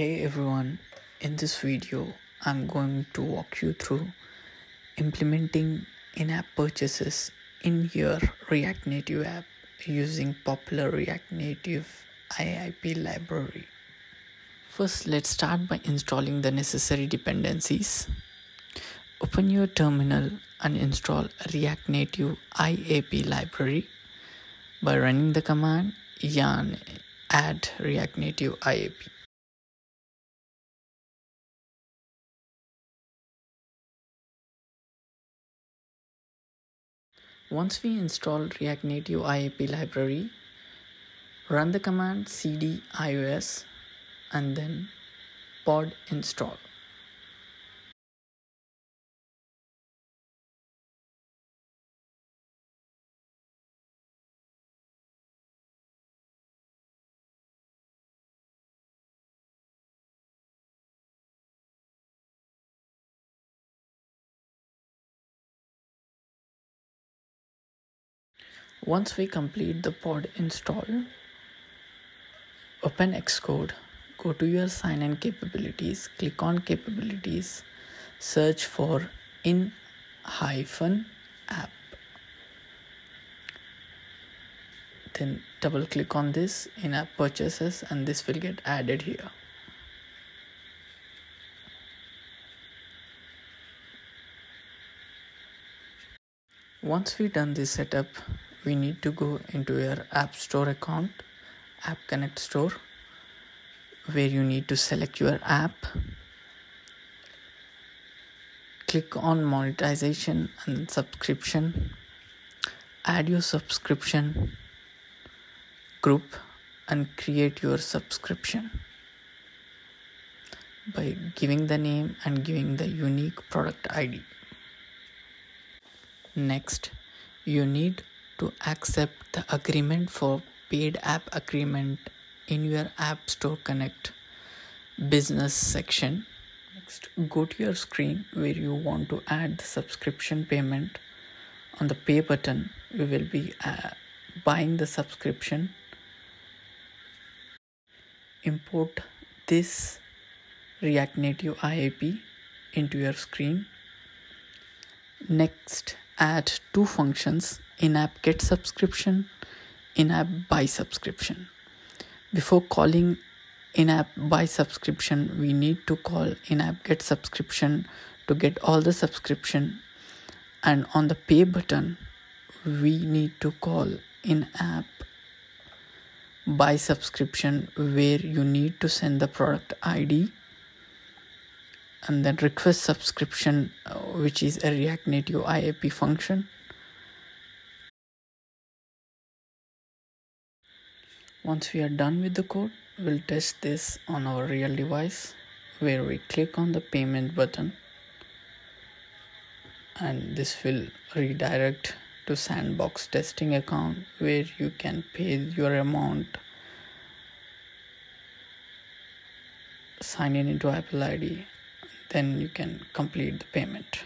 Hey everyone, in this video I'm going to walk you through implementing in-app purchases in your React Native app using popular React Native IAP library. First let's start by installing the necessary dependencies. Open your terminal and install React Native IAP library by running the command yarn add React Native IAP. Once we install React Native IAP library, run the command cd ios and then pod install. Once we complete the pod install, open Xcode, go to your sign in capabilities, click on capabilities, search for in hyphen app. Then double click on this in app purchases and this will get added here. Once we done this setup, we need to go into your app store account app connect store where you need to select your app. Click on monetization and subscription. Add your subscription group and create your subscription. By giving the name and giving the unique product id next you need to accept the agreement for paid app agreement in your app store connect business section. Next go to your screen where you want to add the subscription payment. On the pay button we will be uh, buying the subscription. Import this react native iap into your screen. Next add two functions. In-app get subscription in-app buy subscription. Before calling in-app buy subscription we need to call in-app get subscription to get all the subscription. And on the pay button we need to call in-app buy subscription where you need to send the product id and then request subscription uh, which is a react native iap function. Once we are done with the code we'll test this on our real device where we click on the payment button. And this will redirect to sandbox testing account where you can pay your amount. Sign in into apple id then you can complete the payment